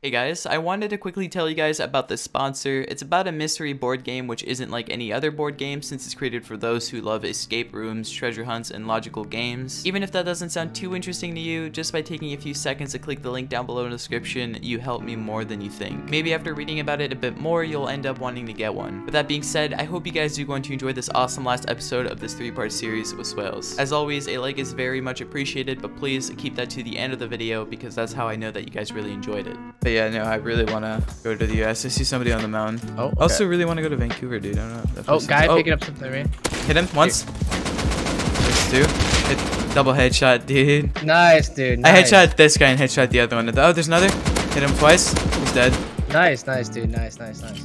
Hey guys, I wanted to quickly tell you guys about this sponsor. It's about a mystery board game which isn't like any other board game since it's created for those who love escape rooms, treasure hunts, and logical games. Even if that doesn't sound too interesting to you, just by taking a few seconds to click the link down below in the description, you help me more than you think. Maybe after reading about it a bit more, you'll end up wanting to get one. With that being said, I hope you guys are going to enjoy this awesome last episode of this three-part series with Swales. As always, a like is very much appreciated, but please keep that to the end of the video because that's how I know that you guys really enjoyed it. But yeah, no, I really want to go to the US. I see somebody on the mountain. Oh, okay. Also, really want to go to Vancouver, dude. I don't know. If Oh, guy oh. picking up something, right? Hit him once. There's two. Hit double headshot, dude. Nice, dude. I Nice. headshot this guy and headshot the other one. Oh, there's another. Hit him twice. He's dead. Nice, nice, dude. Nice, nice, nice.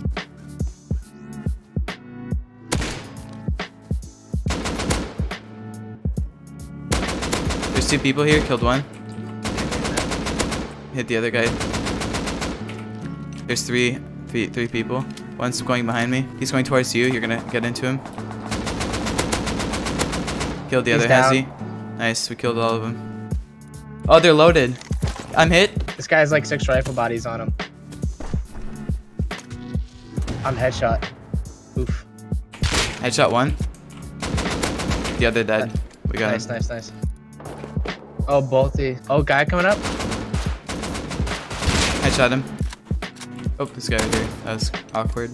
There's two people here. Killed one. Hit the other guy. There's three, three, three people. One's going behind me. He's going towards you. You're gonna get into him. Killed the He's other down. Hezzy. Nice. We killed all of them. Oh, they're loaded. I'm hit. This guy has like six rifle bodies on him. I'm headshot. Oof. Headshot one. The other dead. We got Nice, him. nice, nice. Oh, both the. Oh, guy coming up. Headshot him. Oh, this guy right here. That was awkward.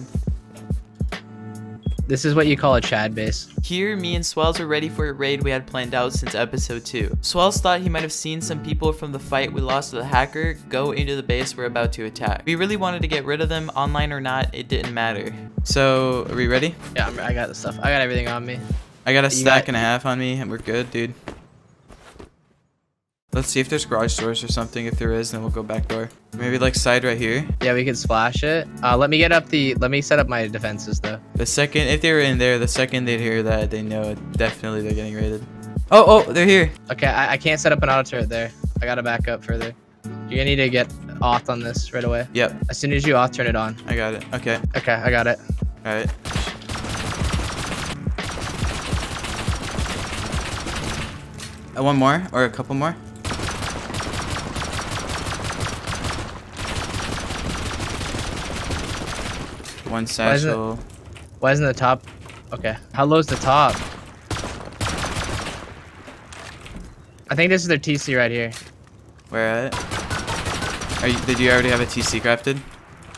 This is what you call a Chad base. Here, me and Swales were ready for a raid we had planned out since episode 2. Swales thought he might have seen some people from the fight we lost to the hacker go into the base we're about to attack. We really wanted to get rid of them, online or not, it didn't matter. So, are we ready? Yeah, I'm, I got the stuff. I got everything on me. I got a You stack got- and a half on me, and we're good, dude. Let's see if there's garage doors or something. If there is, then we'll go back door. Maybe like side right here. Yeah, we could splash it. Uh, let me get up the. Let me set up my defenses though. The second, if they were in there, the second they'd hear that, they know definitely they're getting raided. Oh, oh, they're here. Okay, I, I can't set up an auto turret there. I gotta back up further. You're gonna need to get auth on this right away. Yep, As soon as you auth, turn it on. I got it. Okay, Okay, I got it. all right. Uh, one more or a couple more. One Why isn't it- satchel. Why isn't the top? Okay, how low is the top? I think this is their TC right here. Where at? Are you, did you already have a TC crafted?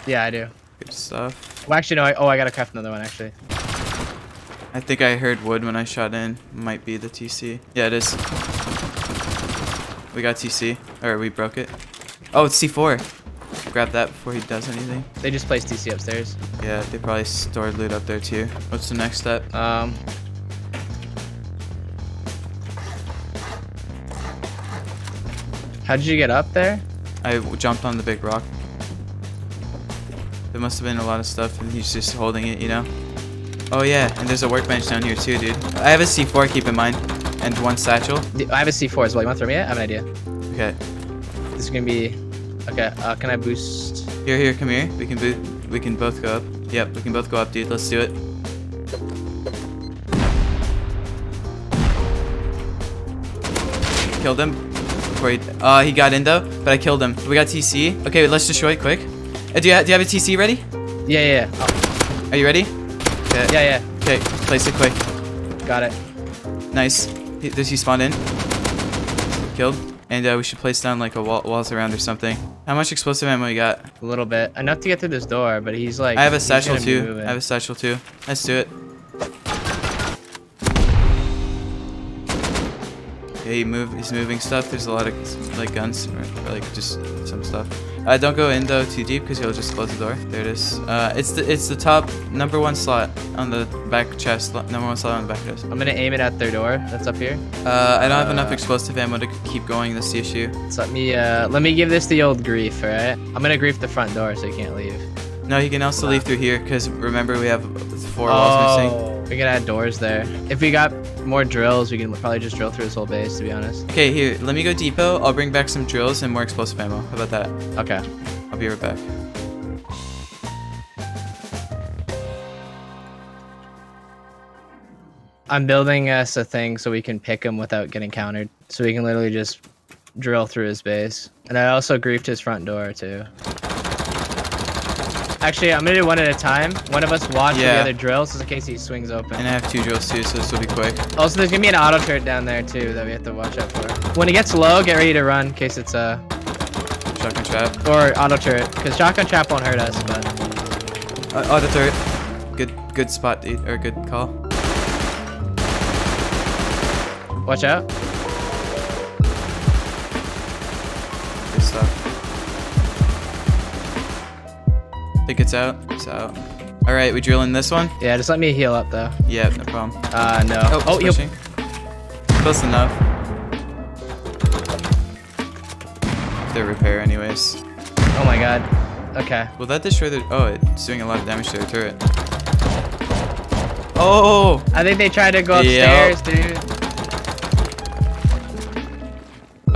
Yeah, I do. Good stuff. Well, actually, no. I, oh, I gotta craft another one actually. I think I heard wood when I shot in. Might be the TC. Yeah, it is. We got TC. Or we broke it. Oh, it's C4. Grab that before he does anything. They just placed TC upstairs. Yeah, they probably stored loot up there too. What's the next step? Um. How did you get up there? I jumped on the big rock. There must have been a lot of stuff and he's just holding it, you know? Oh yeah, and there's a workbench down here too, dude. I have a C4, keep in mind. And one satchel. I have a C4 as well. You want to throw me it? I have an idea. Okay. This is gonna be. Okay. Uh, can I boost? Here, here, come here. We can boot. We can both go up. Yep, we can both go up, dude. Let's do it. Killed him. Before he, uh, he got in though, but I killed him. We got TC. Okay, let's destroy it quick. Uh, do you ha do you have a TC ready? Yeah, yeah. yeah. Oh, Are you ready? Okay. yeah, yeah. Okay, place it quick. Got it. Nice. He, does he spawn in? Killed. And uh, we should place down like a wall walls around or something. How much explosive ammo you got? A little bit. Enough to get through this door, but he's like. I have a satchel too. I have a satchel too. Let's do it. He move. He's moving stuff. There's a lot of like guns or, or like just some stuff. Uh, don't go in though too deep because he'll just close the door. There it is. Uh, it's the it's the top number one slot on the back chest. Number one slot on the back chest. I'm gonna aim it at their door. That's up here. Uh, I don't have enough Uh, explosive ammo to keep going. That's the issue. Let me uh let me give this the old grief, alright? I'm gonna grief the front door so you can't leave. No, he can also leave through here because remember we have four walls missing. Oh, we can add doors there. If we got more drills, we can probably just drill through this whole base. To be honest. Okay, here. Let me go depot. I'll bring back some drills and more explosive ammo. How about that? Okay. I'll be right back. I'm building us a thing so we can pick him without getting countered. So we can literally just drill through his base. And I also griefed his front door too. Actually, I'm gonna do one at a time. One of us watch Yeah. the other drill, so in case he swings open. And I have two drills too, so this will be quick. Also, there's gonna be an auto turret down there too that we have to watch out for. When it gets low, get ready to run in case it's a Shotgun trap. or auto turret, because shotgun trap won't hurt us. But Uh, auto turret. Good, good spot, dude, or good call. watch out. Good stuff. Think it's out. It's out. All right, we drilling this one. Yeah, just let me heal up though. Yeah, no problem. Uh, no. Oh, Oh. Close enough. They're repair anyways. Oh my god. Okay. Will that destroy the? Oh, it's doing a lot of damage to their turret. Oh! I think they tried to go Yep. upstairs, dude.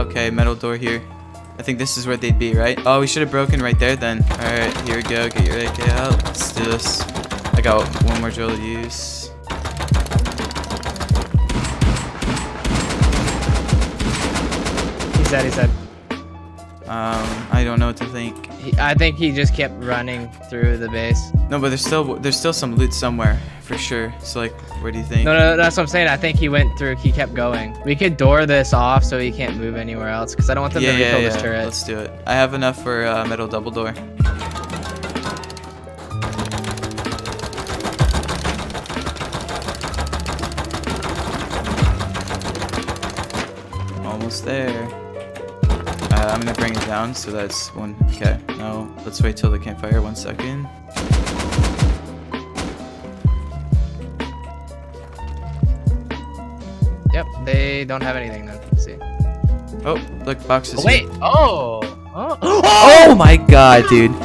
Okay, metal door here. I think this is where they'd be, right? Oh, we should have broken right there then. Alright, here we go. Get your AK out. Let's do this. I got one more drill to use. He's said. he's said. Um, I don't know what to think. He, I think he just kept running through the base. No, but there's still there's still some loot somewhere for sure. So like, where do you think? No, no, that's what I'm saying. I think he went through. He kept going. We could door this off so he can't move anywhere else, because I don't want them yeah, to yeah, refill yeah. this turret. Let's do it. I have enough for uh, metal double door. Almost there. I'm gonna bring it down so that's one. Okay, no. Let's wait till the campfire. One second. Yep, they don't have anything then. Let's see. Oh, look, boxes. Oh, wait. Oh. Oh. Oh my god, dude.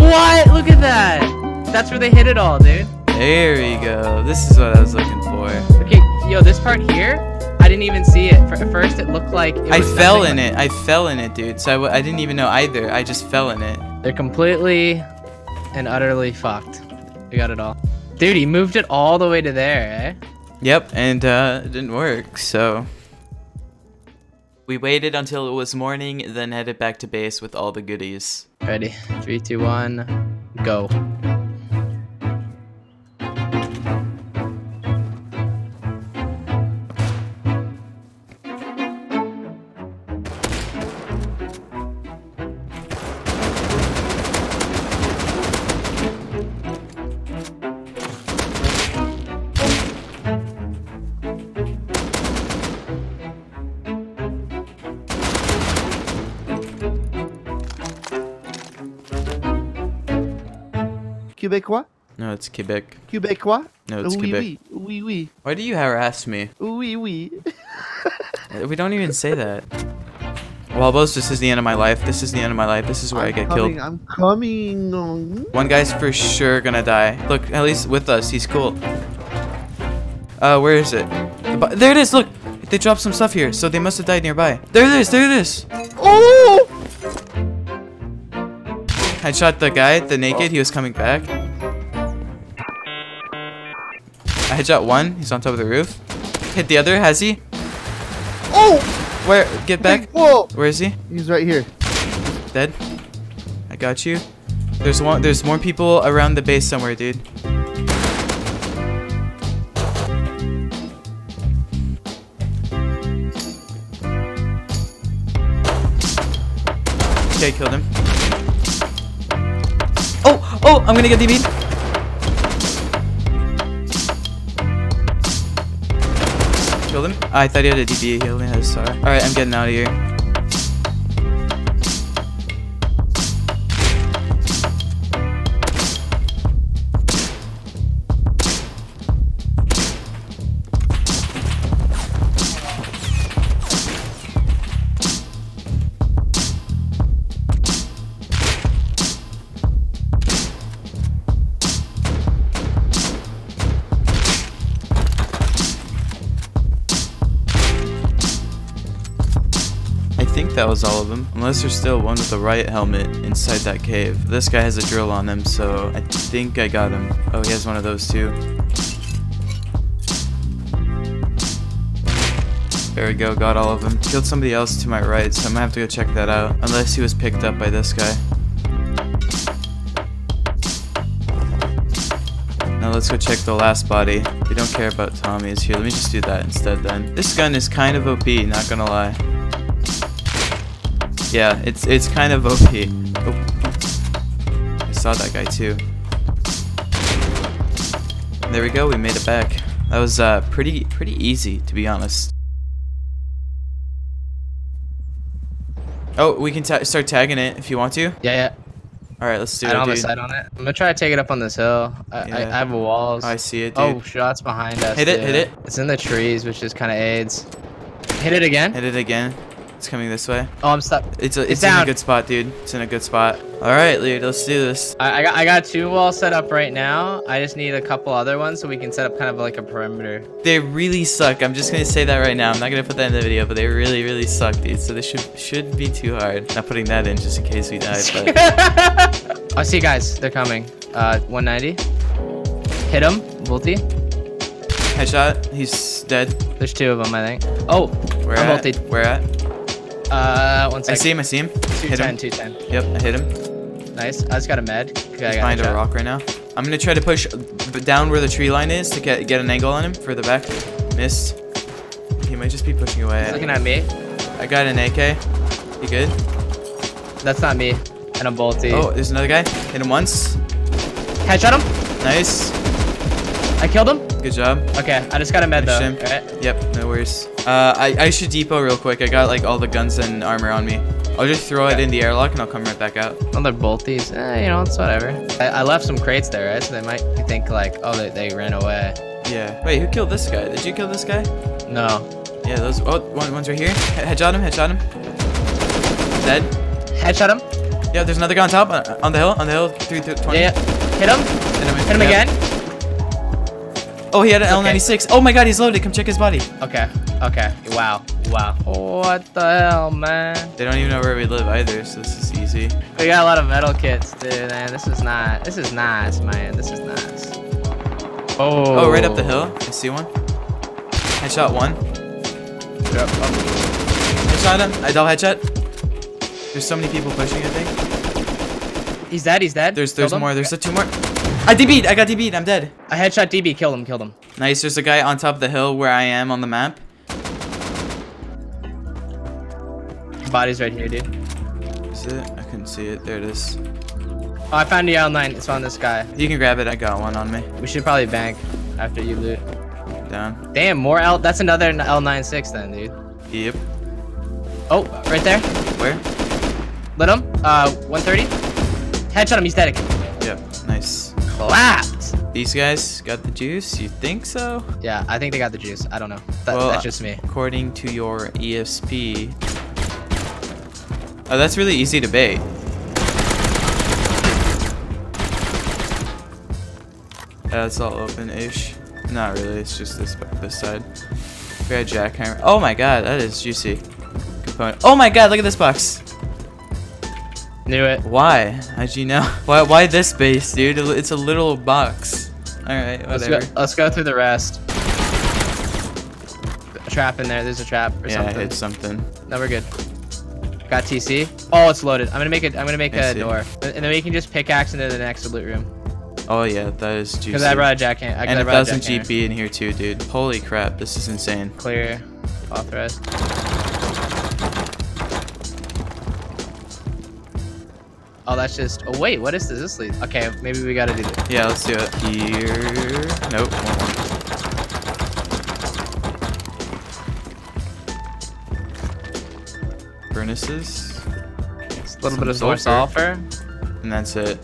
What? Look at that. That's where they hit it all, dude. there we go. This is what I was looking for. Okay, yo, this part here, I didn't even see it. For, at first, it looked like it I fell in but- it. I fell in it, dude. So I, w- I didn't even know either. I just fell in it. They're completely and utterly fucked. We got it all. Dude, he moved it all the way to there, eh? Yep, and uh, it didn't work. So we waited until it was morning, then headed back to base with all the goodies. Ready? Three, two, one, go. Québécois? No, it's Quebec. Québécois? No, it's oui, Quebec. oui, oui, oui, Why do you harass me? oui, oui. We don't even say that. Wobbles, this is the end of my life. This is the end of my life. This is where i I'm get coming, killed. I'm coming. on. One guy's for sure gonna die. Look, at least with us, he's cool. Uh, where is it? The there it is. Look, they dropped some stuff here, so they must have died nearby. There it is. There it is. Oh! I shot the guy, the naked. He was coming back. I headshot one. He's on top of the roof. Hit the other. Has he? Oh! Where? Get back. Whoa! Where is he? He's right here. Dead. I got you. There's one. There's more people around the base somewhere, dude. Okay, killed him. Oh, I'm gonna get DB'd. Killed him. I thought he had a DB. He only had a star. All right, I'm getting out of here. that was all of them. Unless there's still one with the riot helmet inside that cave. This guy has a drill on him, so I think I got him. Oh, he has one of those too. There we go, got all of them. Killed somebody else to my right, so I'm gonna have to go check that out. Unless he was picked up by this guy. Now let's go check the last body. They don't care about Tommy's here. Let me just do that instead then. This gun is kind of OP, not gonna lie. Yeah, it's it's kind of OP. Oh. I saw that guy too. There we go, we made it back. That was uh, pretty pretty easy, to be honest. Oh, we can ta start tagging it if you want to. Yeah, yeah. All right, let's do I it, don't have a sight on it. I'm gonna try to take it up on this hill. I, I, Yeah. I have walls. I see it, dude. oh, shots behind us. Hit it, dude. hit it. It's in the trees, which just kind of aids. Hit it again. Hit it again. It's coming this way. Oh, I'm stuck. It's a, It's it's, in a good spot, dude. It's in a good spot. All right, dude, let's do this. I, I got I got two walls set up right now. I just need a couple other ones so we can set up kind of like a perimeter. They really suck. I'm just gonna say that right now. I'm not gonna put that in the video, but they really, really suck, dude. So this should should be too hard. Not putting that in just in case we die. But I see guys. They're coming. Uh, 190. Hit him. Multi. headshot. He's dead. There's two of them, I think. Oh, Where I'm at? multi. Where at? Uh, one I see him. I see him. Hit 210, him. 210. Yep, I hit him. Nice. I just got a med. Okay, He's got behind a shot. rock right now. I'm gonna try to push down where the tree line is to get get an angle on him for the back. Missed. He might just be pushing away. He's looking at me. I got an AK. You good? That's not me. And I'm bolty. Oh, there's another guy. Hit him once. Headshot him. Nice. I killed him. Good job. Okay, I just got a med though. Finish. Alright. Yep, no worries. Uh, I, I should depot real quick. I got like all the guns and armor on me. I'll just throw it in the airlock and I'll come right back out. Another bolties. Eh, you know, it's whatever. I, I left some crates there, right? So they might think like, oh, they, they ran away. Yeah. Wait, who killed this guy? Did you kill this guy? No. Yeah, those. Oh, one, one's right here. He- Headshot him. Headshot him. Dead. Headshot him. Yeah, there's another guy on top. uh, On the hill. On the hill. Three, two, 20. Yeah, yeah. Hit him. Hit him, Hit him yeah. again. Oh, he had an Okay. L96. Oh my god, he's loaded. Come check his body. Okay. Okay. Wow. Wow. What the hell, man? They don't even know where we live either, so this is easy. We got a lot of metal kits, dude. Man, this is not. This is nice, man. This is nice. Oh. Oh, right up the hill. I see one. Headshot one. Yep. Headshot him. I double headshot. There's so many people pushing, I think. He's dead. He's dead. There's Killed there's him? more. There's a two more. I DB'd. I got DB'd. I'm dead. A headshot DB. Killed him. Killed him. Nice. There's a guy on top of the hill where I am on the map. Body's right here, dude. Is it? I couldn't see it. There it is. Oh, I found the L9. It's on this guy. You can grab it. I got one on me. We should probably bank after you loot. Down. Damn, more L. That's another L96 then, dude. Yep. Oh, right there. Where? Lit him. Uh, 130. Headshot him. He's dead. Yep. Nice. Clapped. These guys got the juice. You think so? Yeah, I think they got the juice. I don't know. That, Well, that's just me. According to your ESP. Oh, that's really easy to bait. Yeah, it's all open-ish. Not really. It's just this this side. We got jackhammer. Oh my god, that is juicy. Component. Oh my god, look at this box. Knew it. Why? How'd you know? Why? Why this base, dude? It's a little box. All right, Let's go, whatever. let's go through the rest. A trap in there. There's a trap or Yeah, I something. hit something. No, we're good. Got TC. Oh, it's loaded. I'm gonna make it. I'm gonna make I a see. door, and then we can just pickaxe into the next loot room. Oh yeah, that is juicy. Because I brought a jackhammer. I and I a thousand. GP in here too, dude. Holy crap, this is insane. Clear. Authorized. Oh, that's just. Oh wait, what is this? This lead? Okay, maybe we gotta do this. Yeah, let's do it. Here. Nope. one more. Furnaces. It's a little Some bit of source sulfur. sulfur. And that's it.